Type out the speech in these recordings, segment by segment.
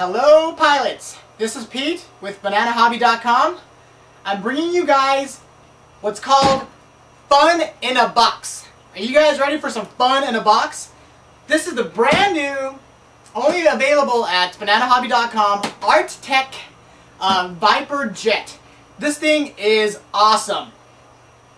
Hello pilots, this is Pete with BananaHobby.com. I'm bringing you guys what's called Fun in a Box. Are you guys ready for some fun in a box? This is the brand new, only available at BananaHobby.com, Art Tech um, Viper Jet. This thing is awesome.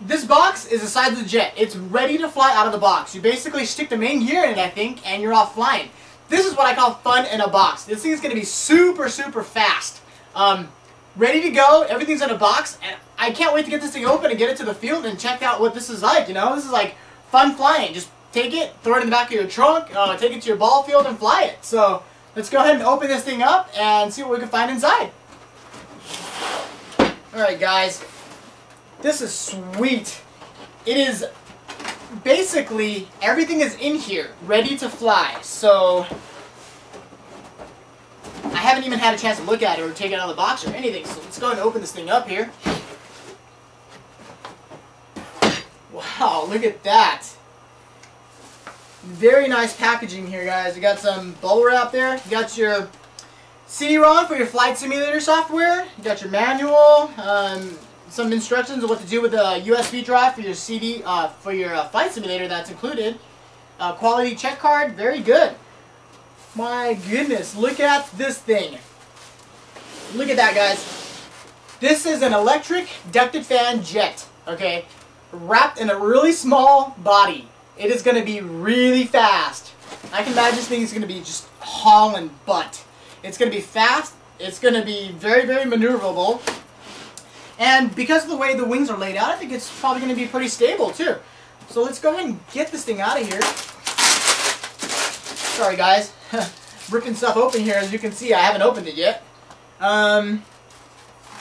This box is the size of the jet. It's ready to fly out of the box. You basically stick the main gear in it, I think, and you're off flying. This is what I call fun in a box. This thing is going to be super, super fast. Um, ready to go. Everything's in a box, and I can't wait to get this thing open and get it to the field and check out what this is like. You know, this is like fun flying. Just take it, throw it in the back of your trunk, uh, take it to your ball field, and fly it. So let's go ahead and open this thing up and see what we can find inside. All right, guys. This is sweet. It is basically everything is in here ready to fly. So I haven't even had a chance to look at it or take it out of the box or anything. So let's go and open this thing up here. Wow, look at that. Very nice packaging here, guys. You got some bubble wrap there. You got your CD-ROM for your flight simulator software. You got your manual. Um, some instructions on what to do with a USB drive for your CD, uh, for your uh, flight simulator that's included. Uh, quality check card, very good. My goodness, look at this thing. Look at that, guys. This is an electric ducted fan jet, okay? Wrapped in a really small body. It is going to be really fast. I can imagine this thing is going to be just hauling butt. It's going to be fast. It's going to be very, very maneuverable. And because of the way the wings are laid out, I think it's probably going to be pretty stable too. So let's go ahead and get this thing out of here. Sorry guys, ripping stuff open here. As you can see, I haven't opened it yet. Um,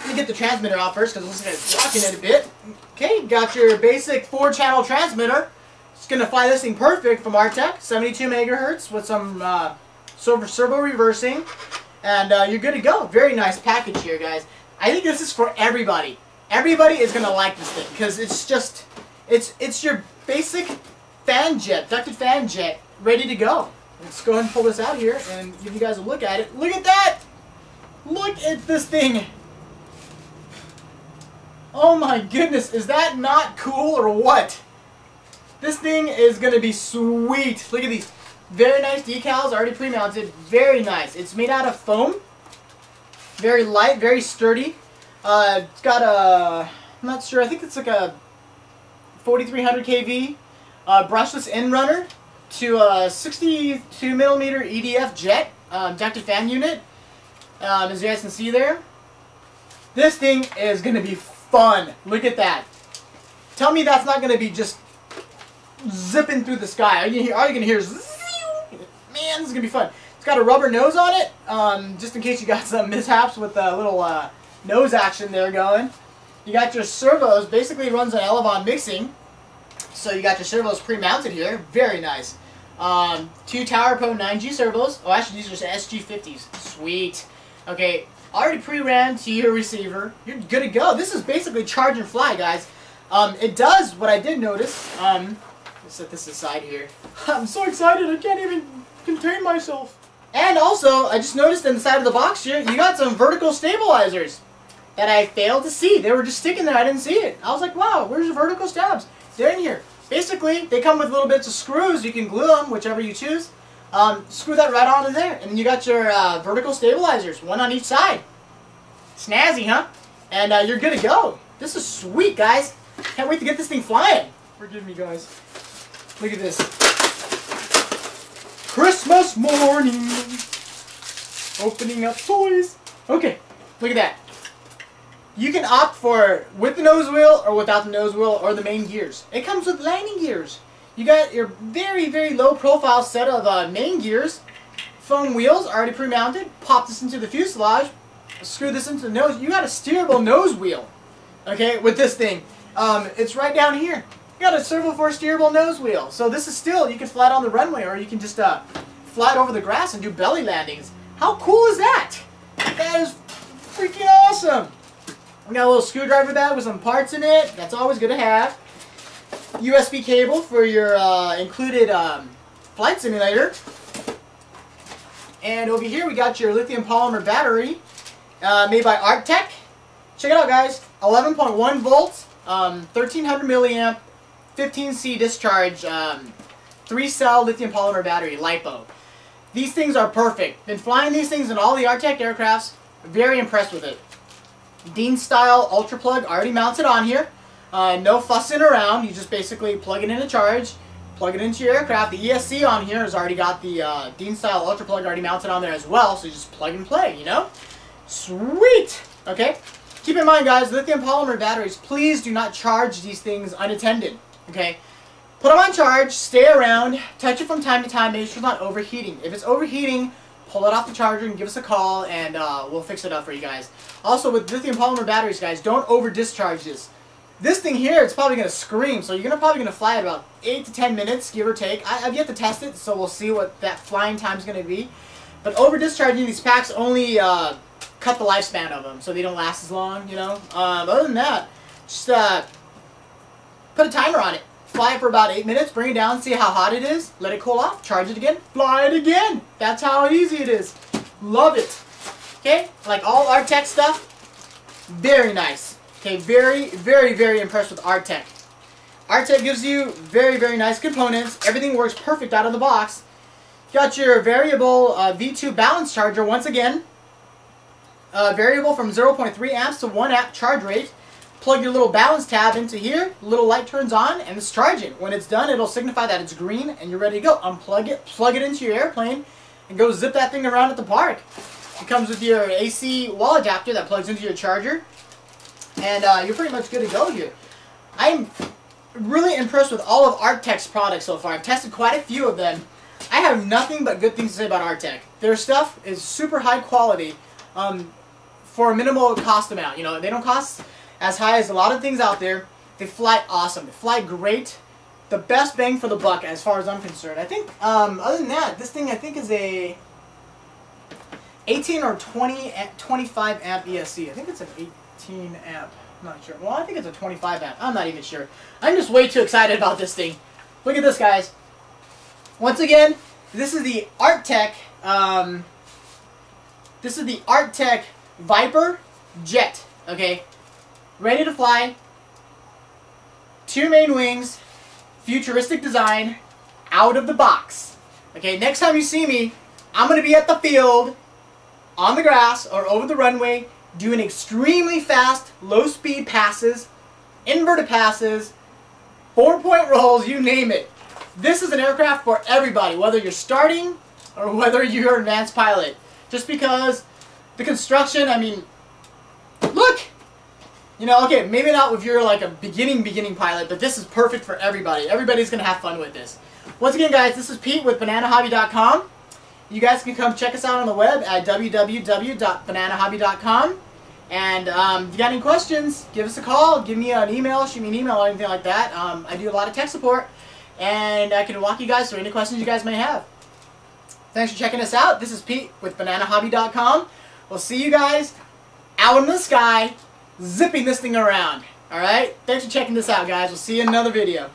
let me get the transmitter off first because it looks like it's rocking it a bit. Okay, got your basic four-channel transmitter. It's going to fly this thing perfect from Art Tech, 72 megahertz with some uh, servo reversing. And uh, you're good to go. Very nice package here, guys. I think this is for everybody. Everybody is gonna like this thing because it's just, it's it's your basic fan jet, ducted fan jet, ready to go. Let's go ahead and pull this out here and give you guys a look at it. Look at that! Look at this thing! Oh my goodness, is that not cool or what? This thing is gonna be sweet. Look at these. Very nice decals, already pre-mounted. Very nice. It's made out of foam. Very light, very sturdy. Uh, it's got a, I'm not sure, I think it's like a 4300 kV uh, brushless end runner to a 62 millimeter EDF jet um, ducted fan unit. Um, as you guys can see there. This thing is going to be fun. Look at that. Tell me that's not going to be just zipping through the sky. All you're going to hear is, man, this is going to be fun. It's got a rubber nose on it, um, just in case you got some mishaps with the little uh, nose action there going. You got your servos, basically runs on Elevon mixing. So you got your servos pre-mounted here, very nice. Um, two Tower Pro 9G servos. Oh, actually these are just SG50s. Sweet. Okay, already pre-ran to your receiver. You're good to go. This is basically charge and fly, guys. Um, it does, what I did notice, um, let's set this aside here. I'm so excited, I can't even contain myself. And also, I just noticed in the side of the box here, you got some vertical stabilizers that I failed to see. They were just sticking there. I didn't see it. I was like, wow, where's the vertical stabs? They're in here. Basically, they come with little bits of screws. You can glue them, whichever you choose. Um, screw that right onto there. And you got your uh, vertical stabilizers, one on each side. Snazzy, huh? And uh, you're good to go. This is sweet, guys. Can't wait to get this thing flying. Forgive me, guys. Look at this. Christmas morning. Opening up toys. Okay, look at that. You can opt for with the nose wheel or without the nose wheel or the main gears. It comes with landing gears. You got your very, very low profile set of uh, main gears. Foam wheels already pre-mounted. Pop this into the fuselage. Screw this into the nose. You got a steerable nose wheel. Okay, with this thing. Um, it's right down here. Got a servo for steerable nose wheel. So this is still, you can fly it on the runway or you can just uh, fly it over the grass and do belly landings. How cool is that? That is freaking awesome. We got a little screwdriver bag with some parts in it. That's always good to have. USB cable for your uh, included um, flight simulator. And over here we got your lithium polymer battery uh, made by Art Tech. Check it out guys, 11.1 volts, um, 1300 milliamp, 15C discharge, um, 3 cell lithium polymer battery, LiPo. These things are perfect. Been flying these things in all the Art Tech aircrafts. Very impressed with it. Dean style ultra plug already mounted on here. Uh, no fussing around. You just basically plug it in a charge, plug it into your aircraft. The ESC on here has already got the uh, Dean style ultra plug already mounted on there as well. So you just plug and play, you know? Sweet! Okay? Keep in mind, guys, lithium polymer batteries, please do not charge these things unattended. Okay? Put them on charge, stay around, touch it from time to time, make sure it's not overheating. If it's overheating, pull it off the charger and give us a call and uh, we'll fix it up for you guys. Also with lithium polymer batteries, guys, don't over discharge this. This thing here, it's probably going to scream, so you're gonna probably going to fly at about 8 to 10 minutes, give or take. I, have yet to test it, so we'll see what that flying time is going to be. But over discharging these packs only uh, cut the lifespan of them, so they don't last as long, you know. Um, other than that, just uh, put a timer on it. Fly it for about 8 minutes, bring it down, see how hot it is, let it cool off, charge it again, fly it again. That's how easy it is. Love it. Okay, like all Art Tech stuff, very nice. Okay, very, very, very impressed with Art Tech. Arctech gives you very, very nice components. Everything works perfect out of the box. Got your variable uh, V2 balance charger once again. Uh, variable from 0.3 amps to 1 amp charge rate plug your little balance tab into here, little light turns on, and it's charging. When it's done, it'll signify that it's green and you're ready to go. Unplug it, plug it into your airplane, and go zip that thing around at the park. It comes with your AC wall adapter that plugs into your charger, and uh, you're pretty much good to go here. I'm really impressed with all of Art Tech's products so far. I've tested quite a few of them. I have nothing but good things to say about Art Tech. Their stuff is super high quality um, for a minimal cost amount. You know, they don't cost as high as a lot of things out there. They fly awesome. They fly great. The best bang for the buck as far as I'm concerned. I think, um, other than that, this thing I think is a 18 or 20, 25 amp ESC. I think it's an 18 amp. I'm not sure. Well, I think it's a 25 amp. I'm not even sure. I'm just way too excited about this thing. Look at this, guys. Once again, this is the Art Tech. Um, this is the Art Tech Viper Jet. Okay, ready to fly, two main wings, futuristic design, out of the box. Okay, next time you see me, I'm going to be at the field, on the grass, or over the runway, doing extremely fast, low-speed passes, inverted passes, four-point rolls, you name it. This is an aircraft for everybody, whether you're starting or whether you're an advanced pilot. Just because the construction, I mean! You know, okay, maybe not if you're like a beginning, beginning pilot, but this is perfect for everybody. Everybody's going to have fun with this. Once again, guys, this is Pete with BananaHobby.com. You guys can come check us out on the web at www.bananahobby.com. And um, if you got any questions, give us a call, give me an email, shoot me an email or anything like that. Um, I do a lot of tech support, and I can walk you guys through any questions you guys may have. Thanks for checking us out. This is Pete with BananaHobby.com. We'll see you guys out in the sky zipping this thing around. Alright? Thanks for checking this out, guys. We'll see you in another video.